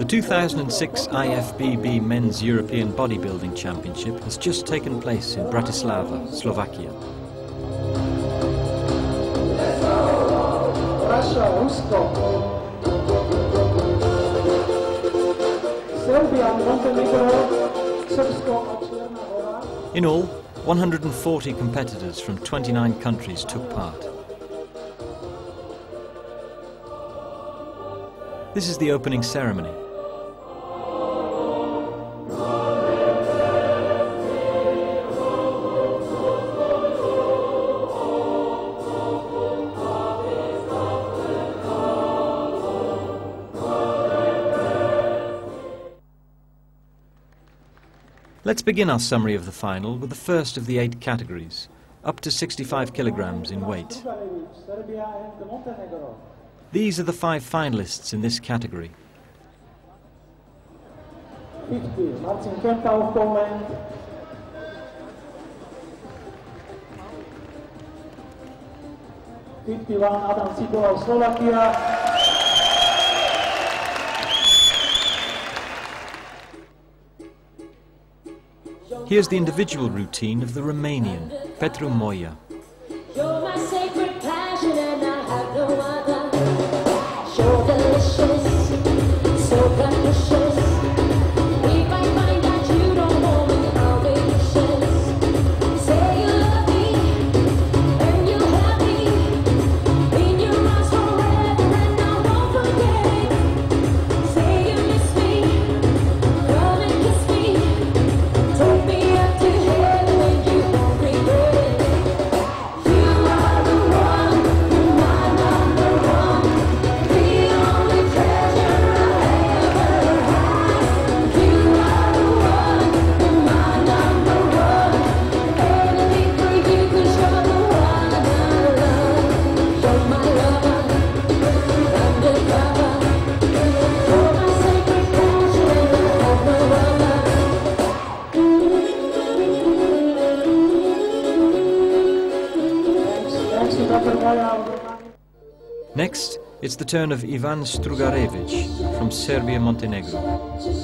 The 2006 IFBB Men's European Bodybuilding Championship has just taken place in Bratislava, Slovakia. In all, 140 competitors from 29 countries took part. This is the opening ceremony, Let's begin our summary of the final with the first of the eight categories, up to 65 kilograms in weight. These are the five finalists in this category. 50, Marcin Poland. Fifty-one Adam Sidor, Slovakia. Here's the individual routine of the Romanian, Petru Moia. return of Ivan Strugarevich from Serbia-Montenegro.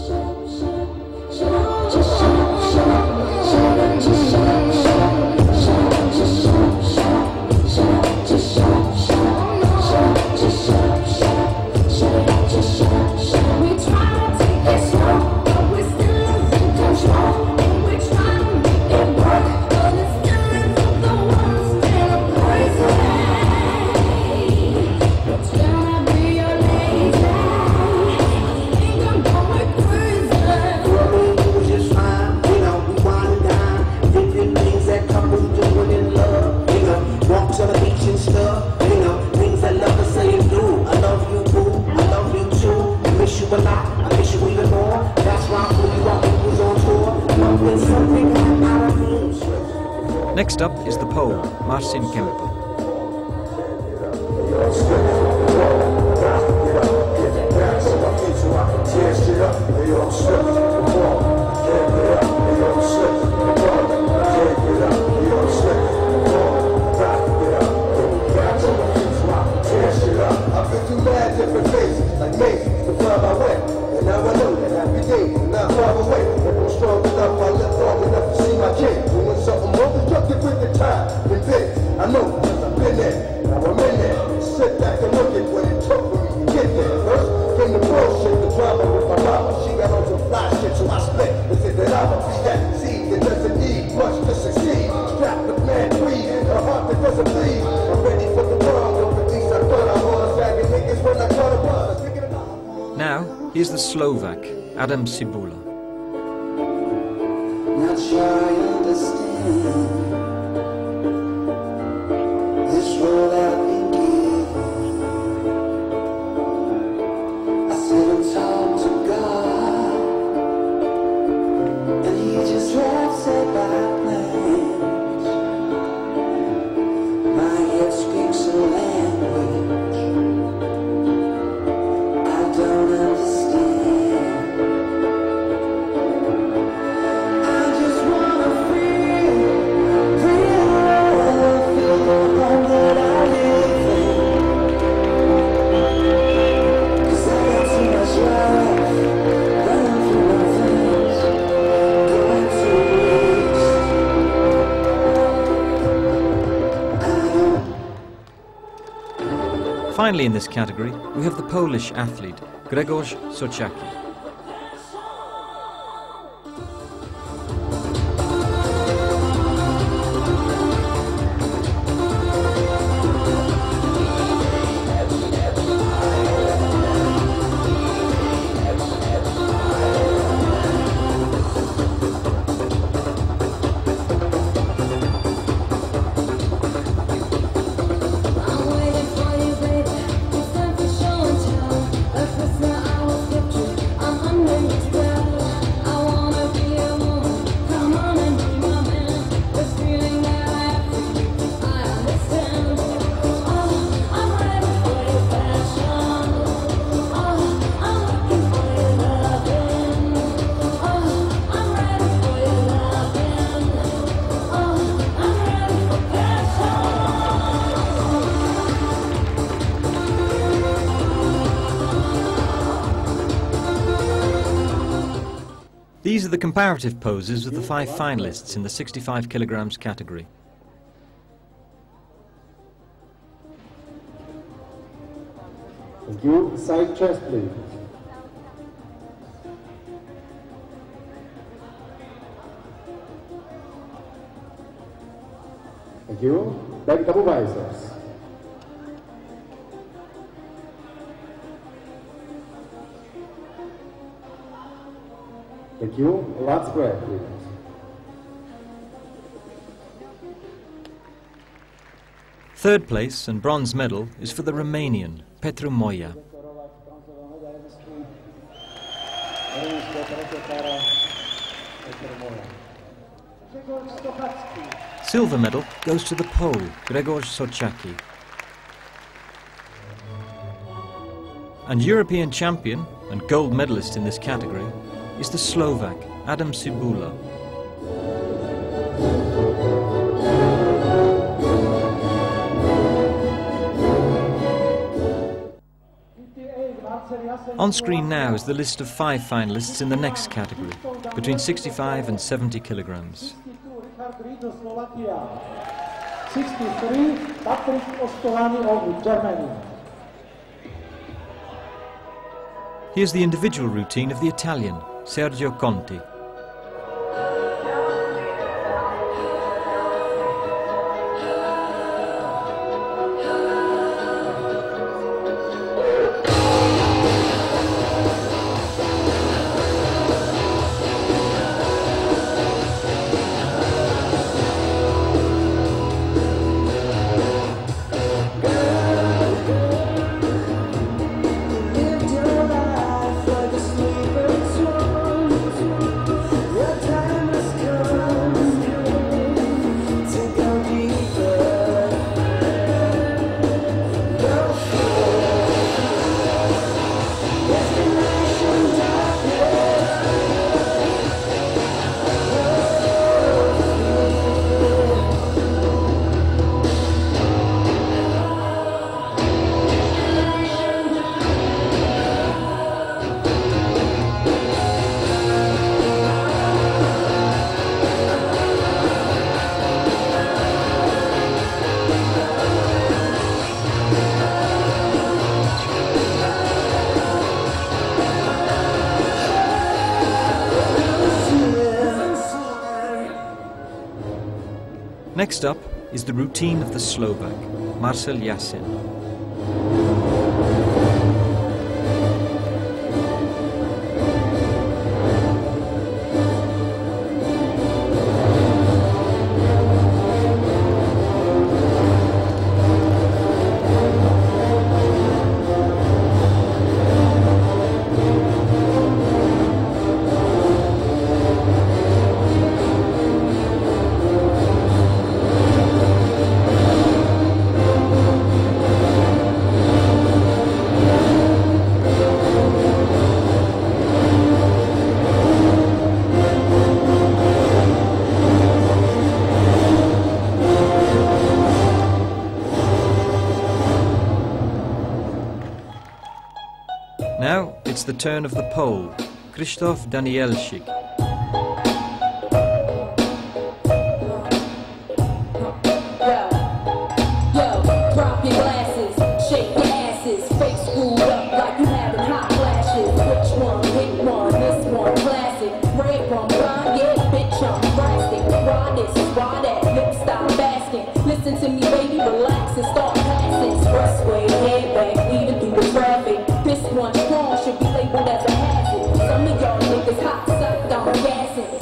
Marcin Kempo. Now I know that every day, not far away, and I'm strong enough, I live long enough it doesn't need much to succeed. Heart that doesn't bleed. I'm ready for the world, at least I thought I was. Bagging niggas when I. Now, here's the Slovak, Adam Cibula. Finally in this category, we have the Polish athlete, Grzegorz Soczaki. The comparative poses of the five finalists in the 65 kilograms category. You. Side chest, please. Thank you. Please. Third place and bronze medal is for the Romanian, Petru Moya. Silver medal goes to the Pole, Grzegorz Soczaki. And European champion and gold medalist in this category is the Slovak, Adam Cibula. 58, Marcel Jasen. On screen now is the list of five finalists in the next category, between 65 and 70 kilograms. 62, Richard Rido, Slovakia. 63, Patrick of Germany. Here's the individual routine of the Italian, Sergio Conti. Next up is the routine of the Slovak, Marcel Yasin. The turn of the Pole, Krzysztof Danielczyk.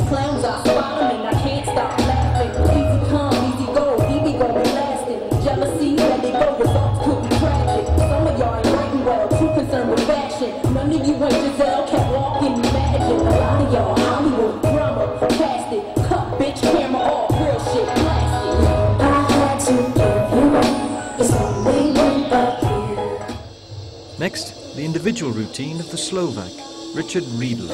Clowns, I spot 'em and I can't stop laughing. Easy come, easy go, easy go, be lasting. Jealousy, let it go, results could be tragic. Some of y'all ain't writing well, too concerned with fashion. None of you ain't Giselle, can't walk in magic. A lot of y'all Hollywood drama, cast it. Cut bitch camera off, real shit, plastic. I had to give you up. It's only one but you. Next, the individual routine of the Slovak, Richard Riedel.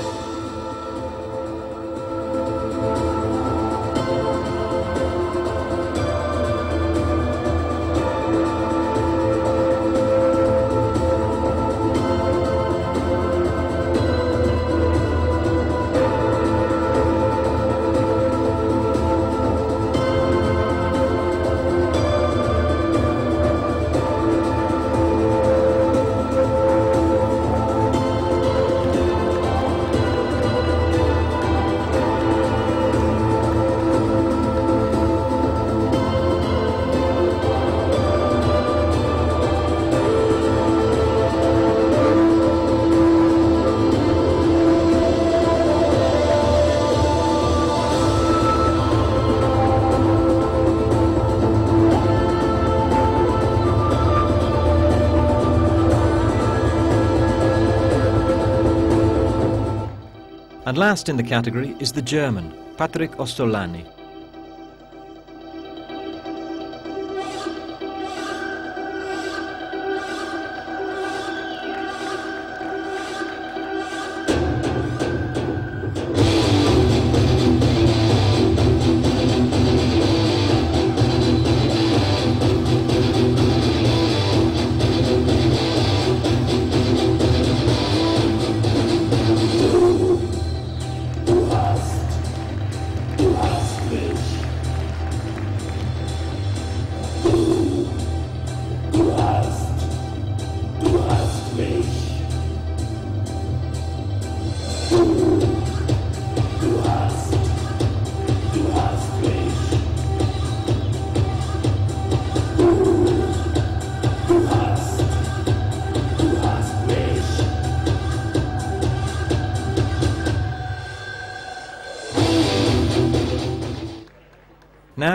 Last in the category is the German, Patrick Ostolani.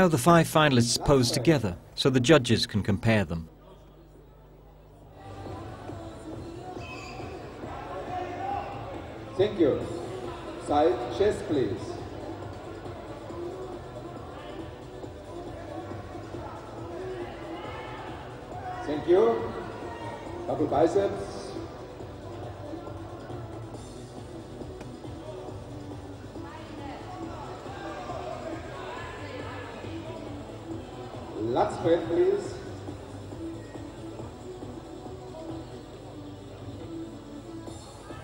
The five finalists pose together so the judges can compare them. Thank you. Side chest, please. Thank you. Double biceps. Lat please.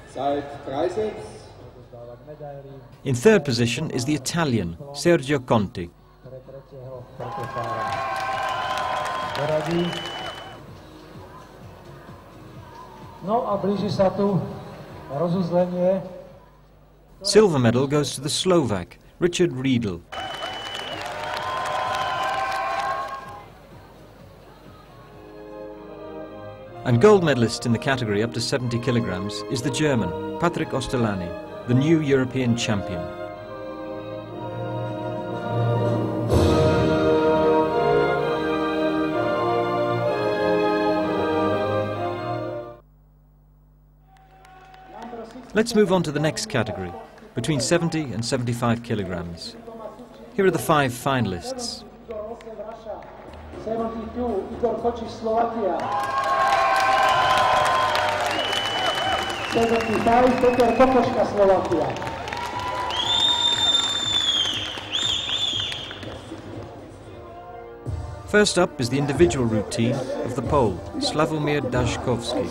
Side triceps. In third position is the Italian, Sergio Conti. pre tretieho preteklára. Poradí. No a blíži sa tu rozuzlenie. Silver medal goes to the Slovak, Richard Riedel. And gold medalist in the category up to 70 kilograms is the German, Patrick Ostolani, the new European champion. Let's move on to the next category, between 70 and 75 kilograms. Here are the five finalists. Igor Rosek, Russia. 72, Igor Slovakia. 75, Peter Kokoška, Slovakia. First up is the individual routine of the Pole, Slavomir Daszkowski.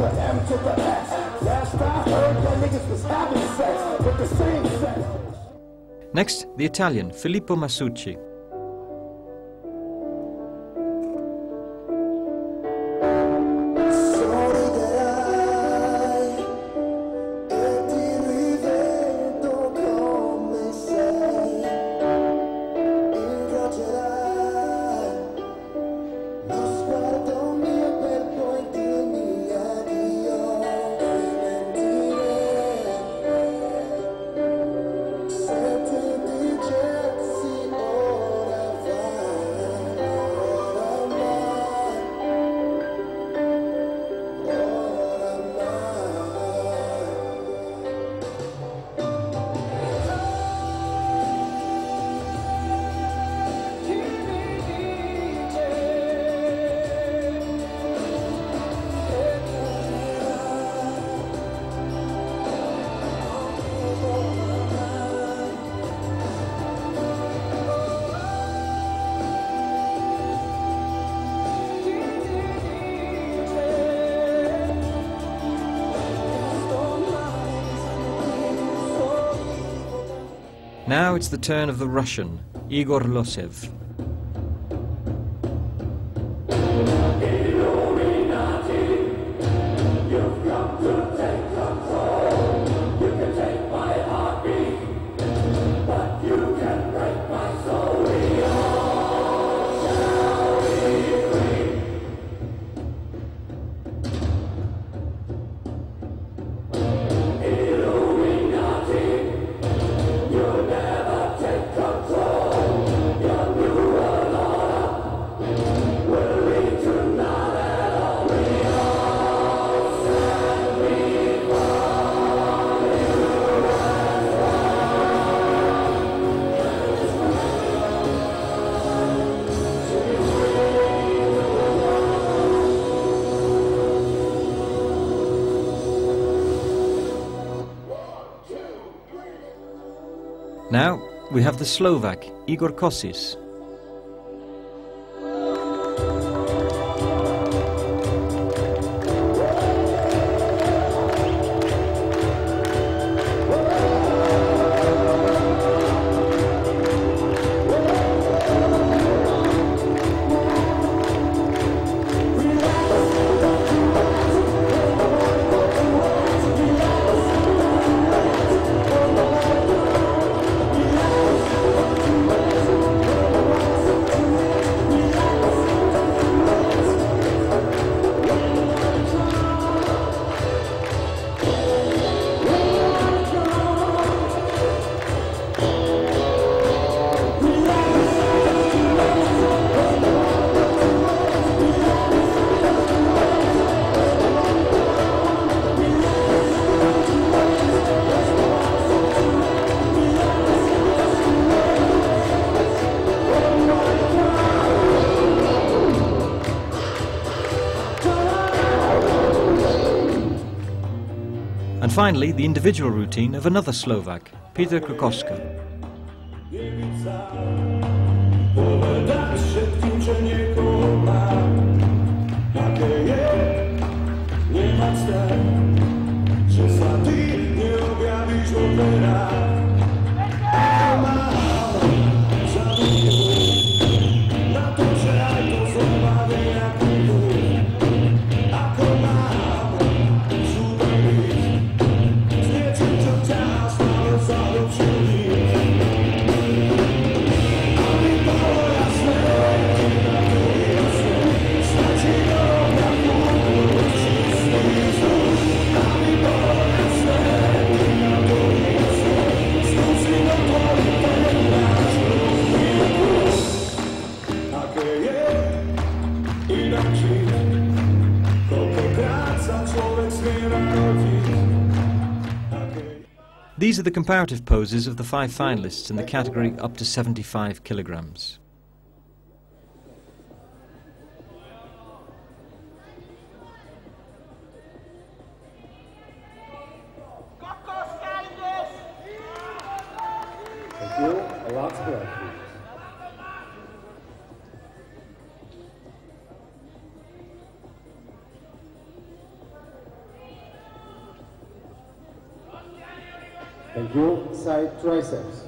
To the. Last I heard, niggas was having sex with the same sex. Next, the Italian Filippo Masucci. Now it's the turn of the Russian, Igor Losev. We have the Slovak, Igor Kosis. Finally, the individual routine of another Slovak, Peter Krkoska. These are the comparative poses of the five finalists in the category up to 75 kilograms. Side triceps.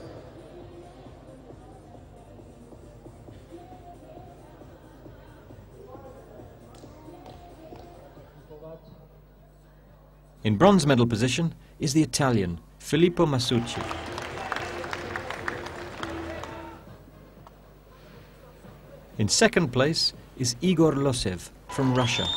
In bronze medal position is the Italian Filippo Masucci. In second place is Igor Losev from Russia.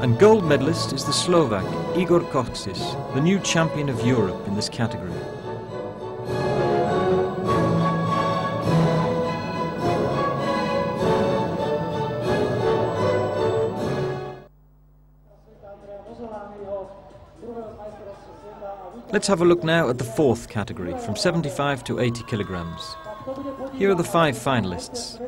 And gold medalist is the Slovak Igor Koksis, the new champion of Europe in this category. Let's have a look now at the fourth category, from 75 to 80 kilograms. Here are the five finalists.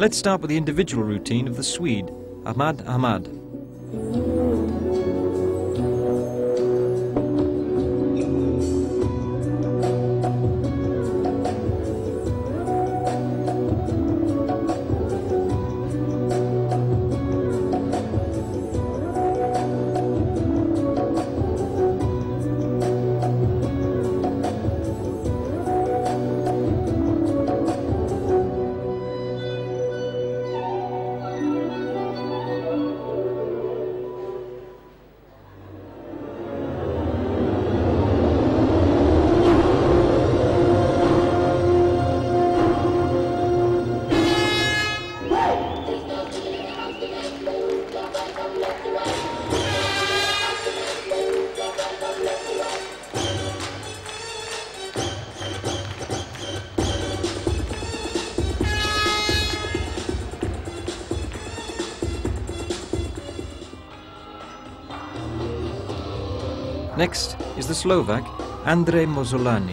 Let's start with the individual routine of the Swede, Ahmad Ahmad. Slovak Andrej Mozolani.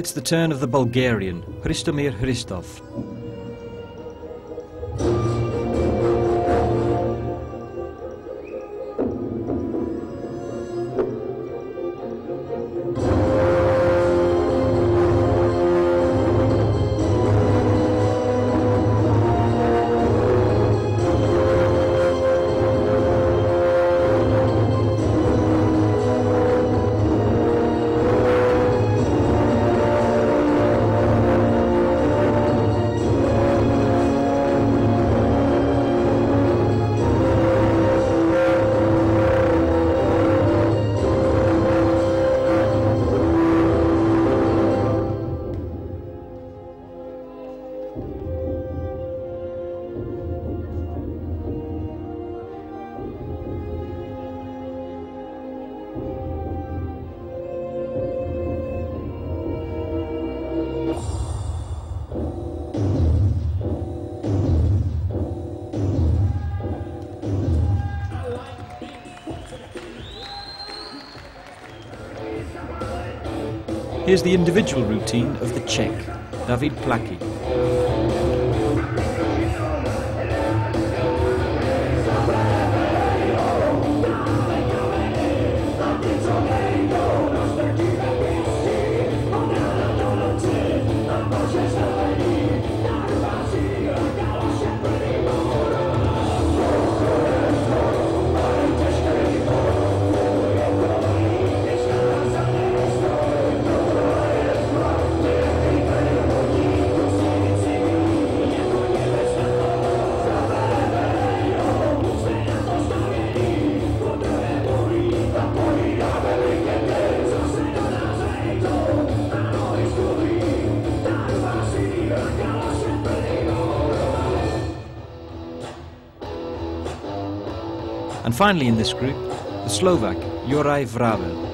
It's the turn of the Bulgarian, Hristomir Hristov. Here's the individual routine of the Czech, David Plaki. Finally in this group, the Slovak Juraj Vravel.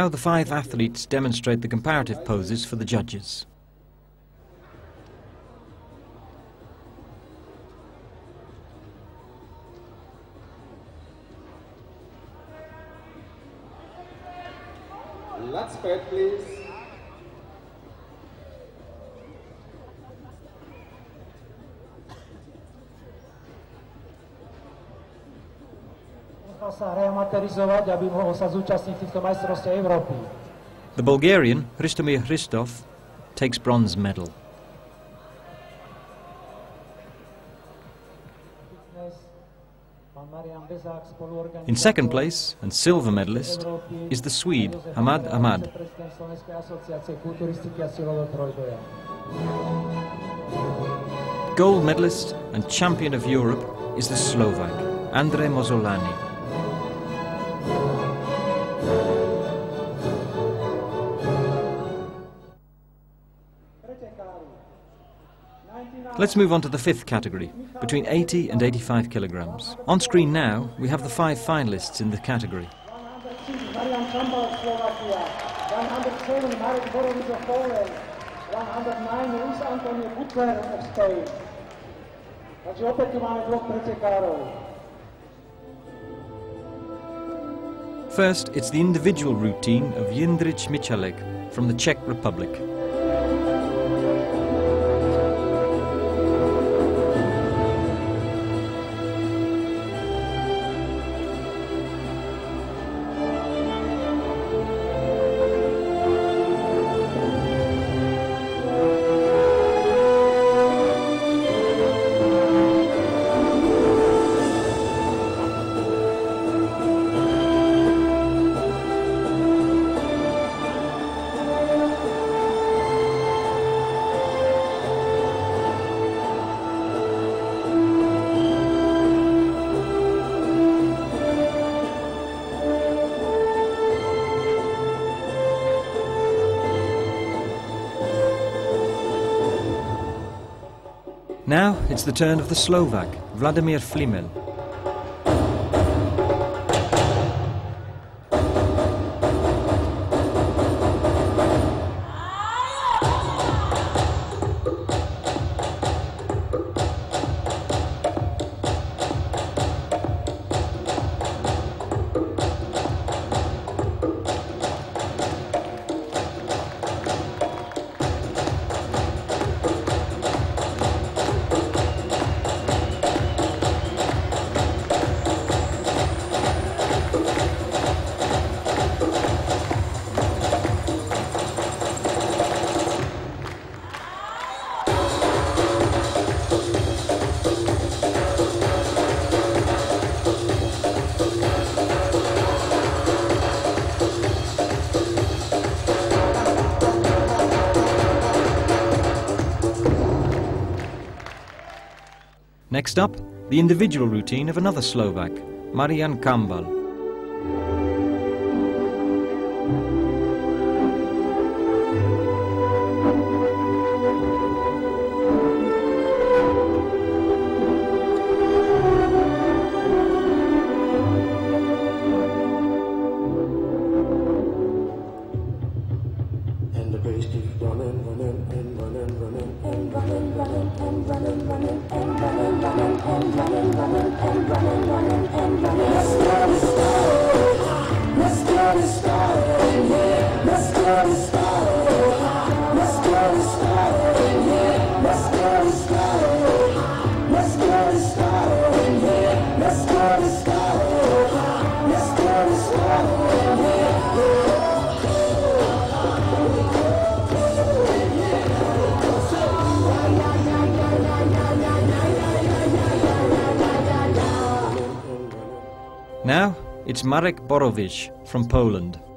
Now the five athletes demonstrate the comparative poses for the judges. Aby mohol sa zúčastniť týchto majstrovstiev Európy. The Bulgarian, Hristomir Hristov, takes bronze medal. Dnes pán Marian Bezák, spoluorganizátor In second place and silver medalist is the Swede Ahmad Ahmad. prezident Slovenskej asociácie kulturistiky a silového trojboja. Gold medalist and champion of Europe is the Slovak Andre Mozolani. Let's move on to the fifth category, between 80 and 85 kilograms. On screen now, we have the five finalists in the category. 106 Marian Čambal, Slovakia. 107 Marek Borovič of Poland. 109 Luis Antonio Butler of Spain. Takže opäť tu máme dvoch pretekárov. First, it's the individual routine of Jindřich Michalek from the Czech Republic. It's the turn of the Slovak, Vladimir Flimel. Next up, the individual routine of another Slovak, Marian Kambal. Borowicz from Poland.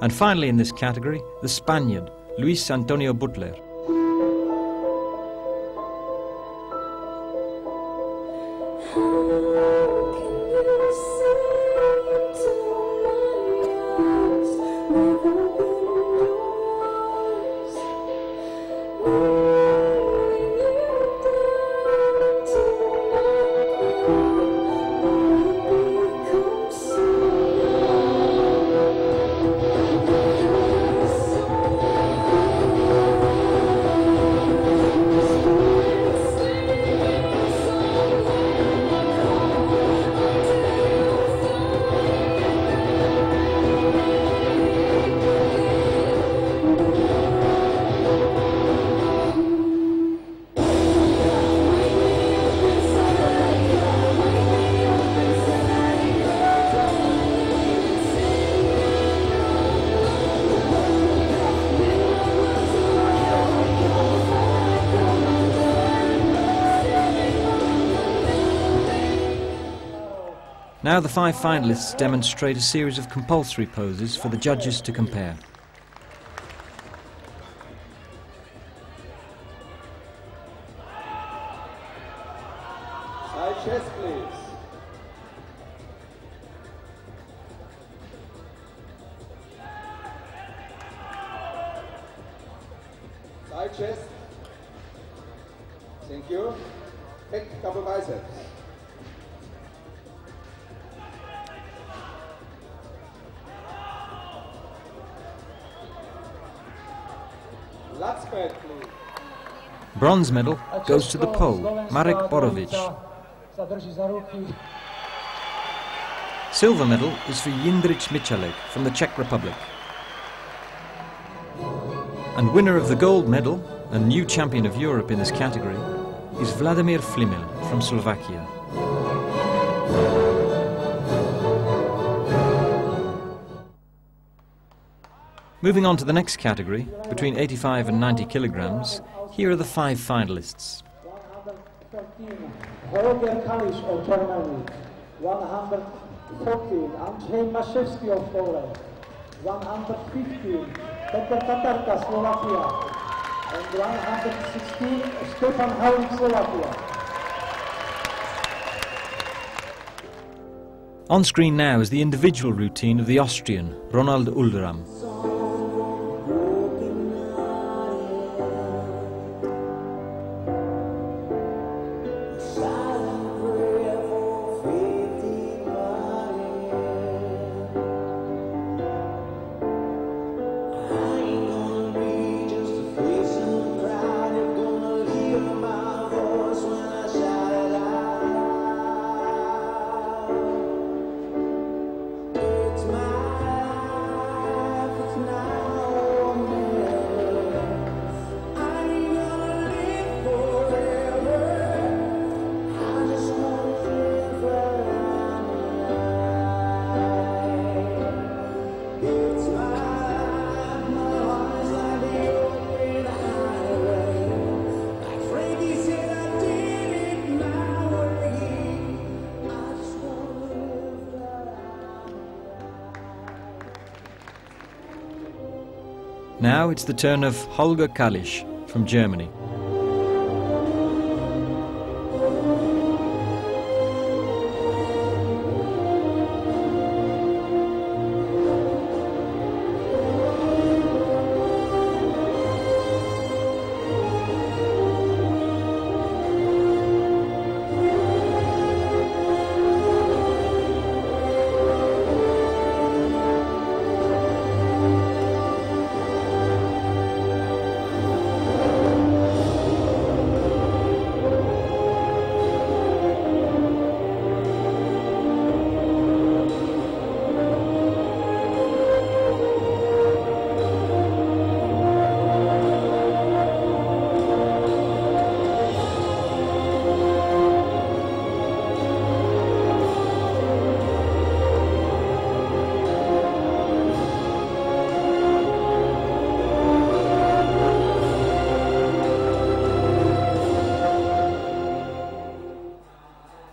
And finally in this category, the Spaniard, Luis Antonio Butler. Now the five finalists demonstrate a series of compulsory poses for the judges to compare. Bronze medal goes to the Pole, Marek ruky. Silver medal is for Jindřich Michalek from the Czech Republic. And winner of the gold medal and new champion of Europe in this category is Vladimir Flimil from Slovakia. Moving on to the next category, between 85 and 90 kilograms, here are the five finalists. 113, Holger Kalisz of Germany. 114, Andrzej Maszewski of Poland. 115, Peter Tatarka, Slovakia. And 116, Stefan Havlik, Slovakia. On screen now is the individual routine of the Austrian, Ronald Ulderam. It's the turn of Holger Kalisz from Germany.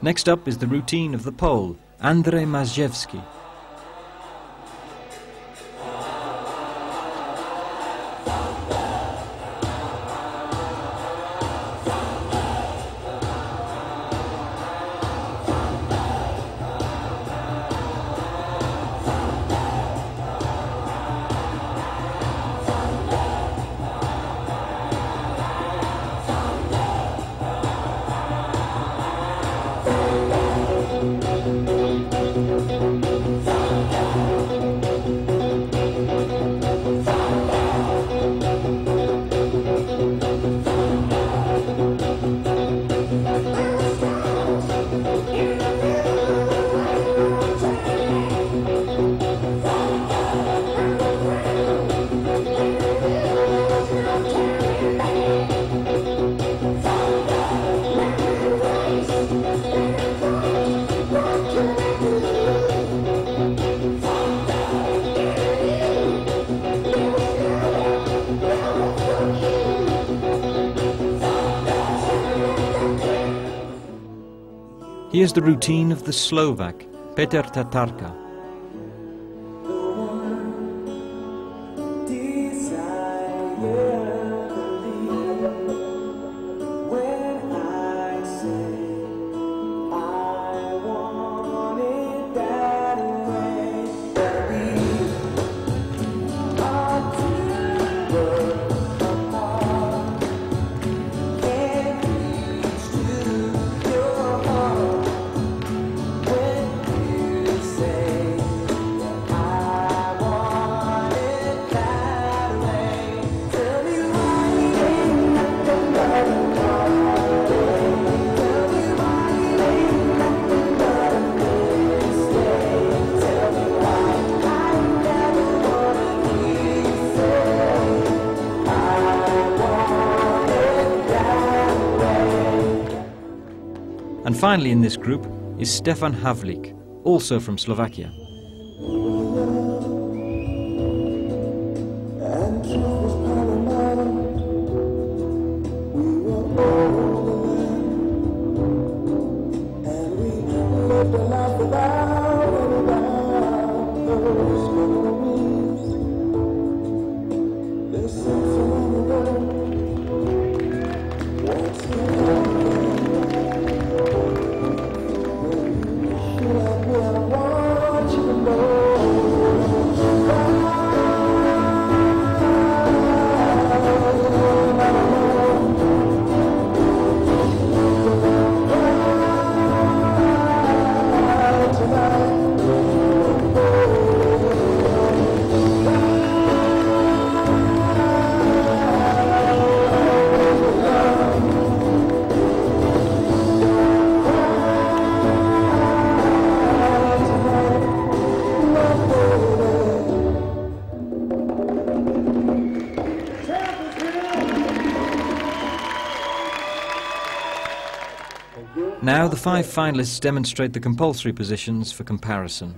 Next up is the routine of the Pole, Andrzej Mazjewski. Here's the routine of the Slovak, Peter Tatarka. Finally in this group is Stefan Havlik, also from Slovakia. The five finalists demonstrate the compulsory positions for comparison.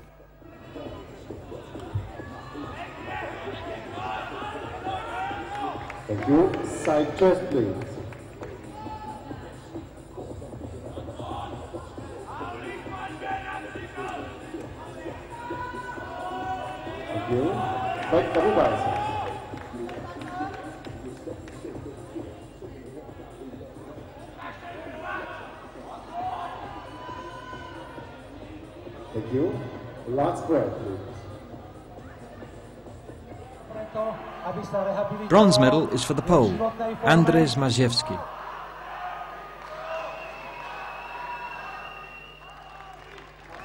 Thank you. Side first, please. Bronze medal is for the Pole, Andrzej Mazjewski.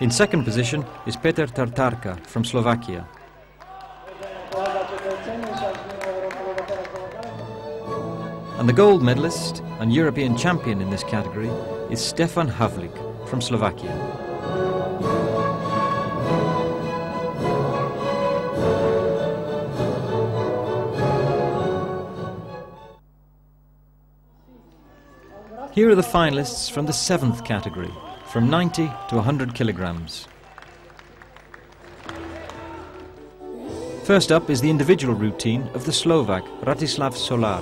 In second position is Peter Tatarka from Slovakia. And the gold medalist and European champion in this category is Stefan Havlik from Slovakia. Here are the finalists from the seventh category, from 90 to 100 kilograms. First up is the individual routine of the Slovak Rastislav Solar.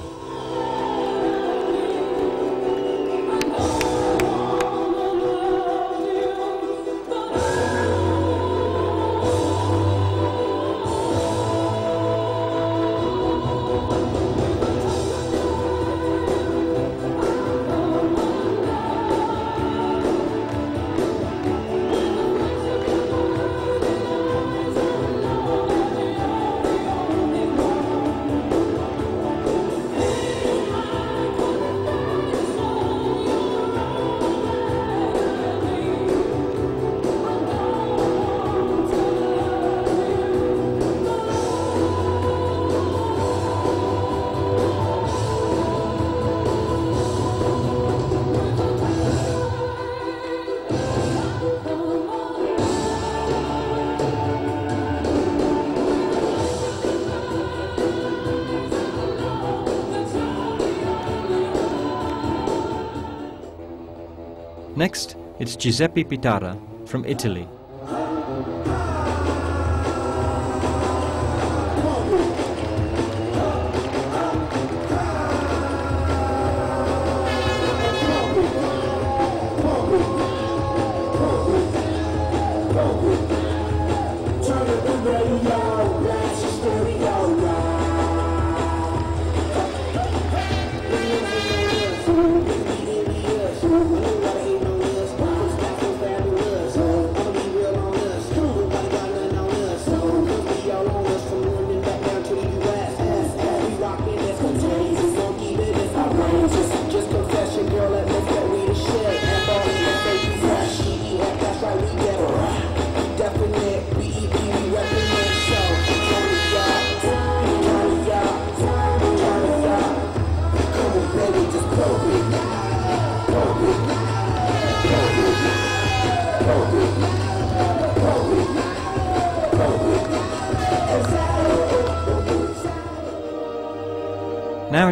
It's Giuseppe Pitara from Italy.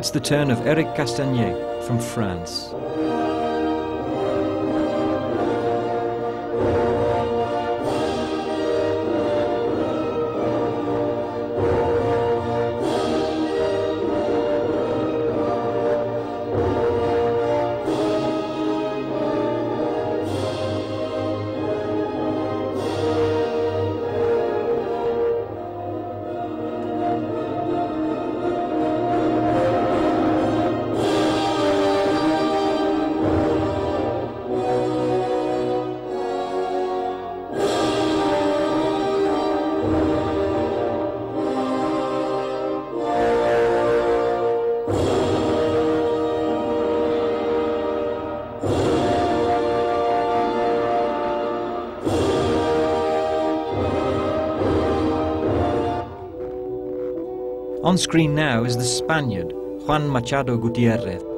It's the turn of Eric Castagnet from France. On screen now is the Spaniard, Juan Machado Gutierrez.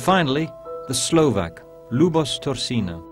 And finally, the Slovak, Lubos Torsina.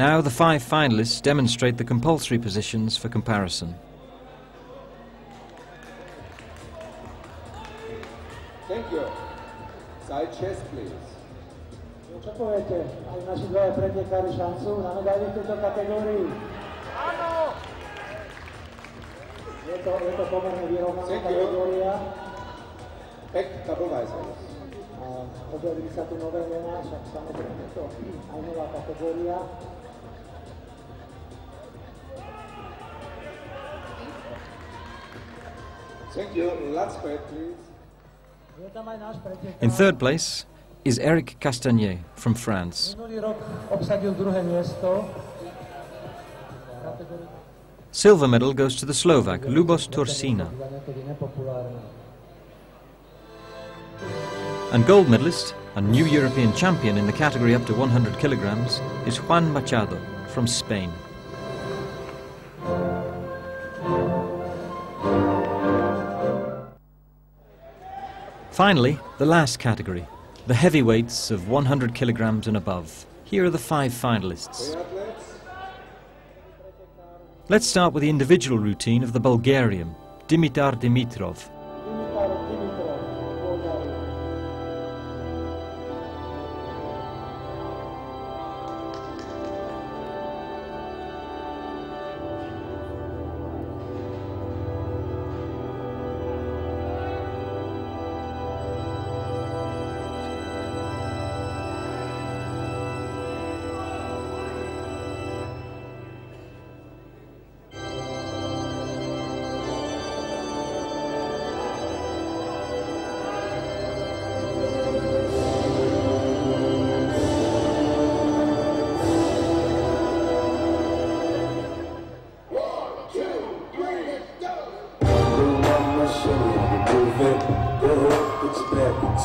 Now the five finalists demonstrate the compulsory positions for comparison. Thank you. Side chest, please. Čo poviete? Aj naši dvaja pretekári šancu na medaily v tejto kategórii? Áno! Je to, je to pomerne vyrovnaná Thank you. kategória. Back double objavili sa tu nové mená, však samozrejme to aj nová kategória. Thank you. Last please. In third place is Eric Castagnier from France. Silver medal goes to the Slovak Lubos nepopulárna. And gold medalist and new European champion in the category up to 100 kilograms is Juan Machado from Spain. Finally, the last category, the heavyweights of 100 kilograms and above. Here are the five finalists. Let's start with the individual routine of the Bulgarian, Dimitar Dimitrov.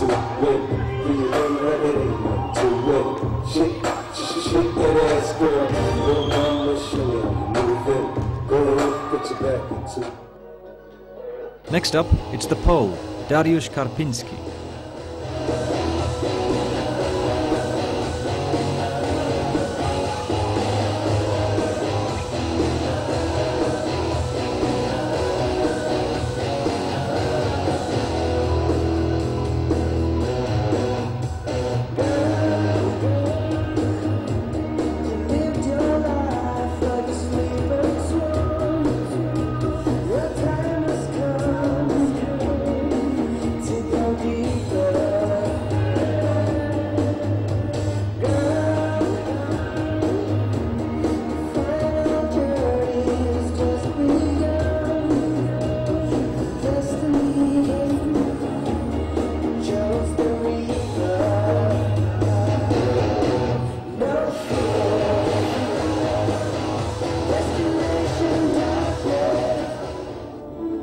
It it ain't to. Shake, shake, that ass, girl. Mama, to move it. Go ahead, put your back into. Next up, it's the Pole, Dariusz Karpinski.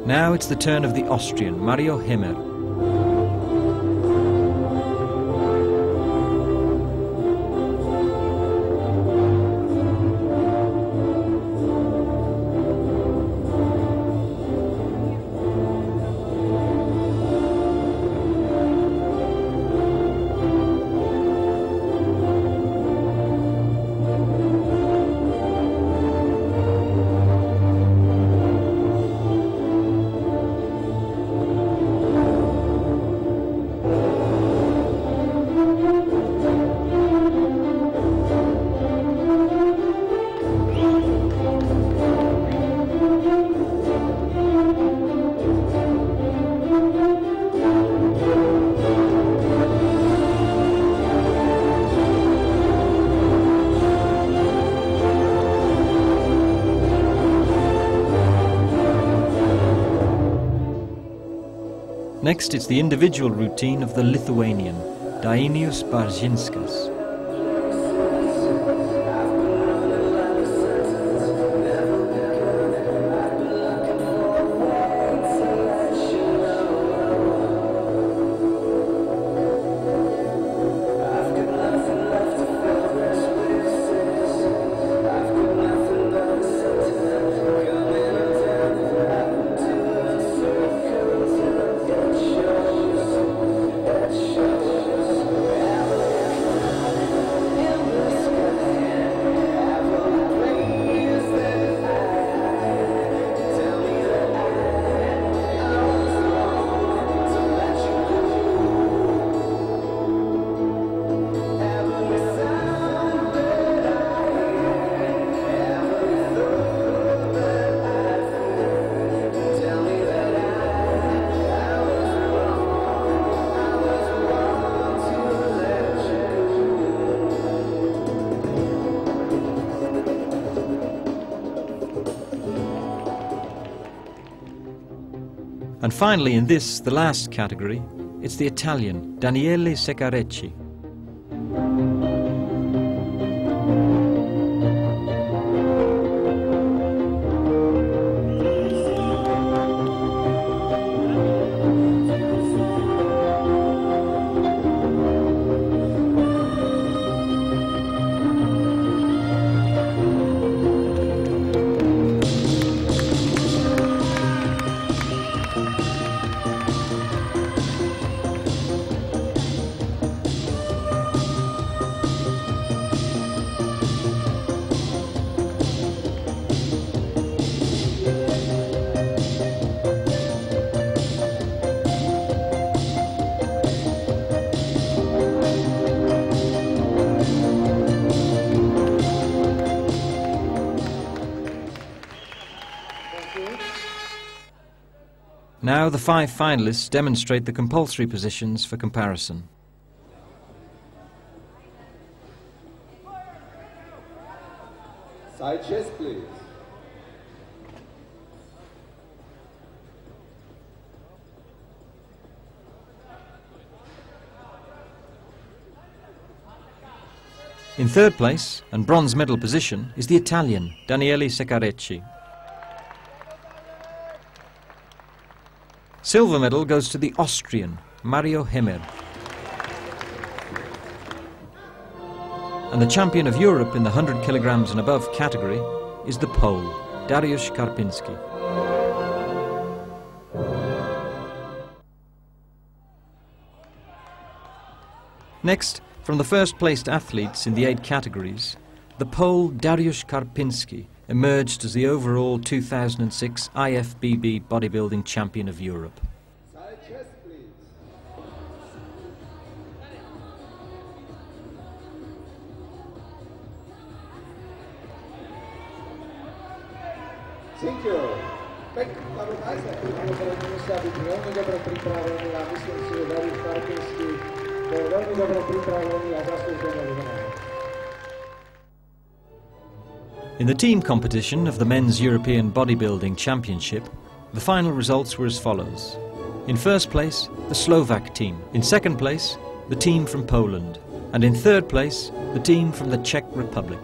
Now it's the turn of the Austrian, Mario Himmer. Next, it's the individual routine of the Lithuanian, Dainius Barzinskas. And finally, in this, the last category, it's the Italian Daniele Secarecci. The five finalists demonstrate the compulsory positions for comparison. Side chest, please. In third place and bronze medal position is the Italian Daniele Secarecci. Silver medal goes to the Austrian Mario Hemmer. And the champion of Europe in the 100 kilograms and above category is the Pole, Dariusz Karpinski. Next, from the first placed athletes in the eight categories, the Pole Dariusz Karpinski emerged as the overall 2006 IFBB Bodybuilding Champion of Europe. Team competition of the Men's European Bodybuilding Championship, the final results were as follows. In first place, the Slovak team. In second place, the team from Poland. And in third place, the team from the Czech Republic.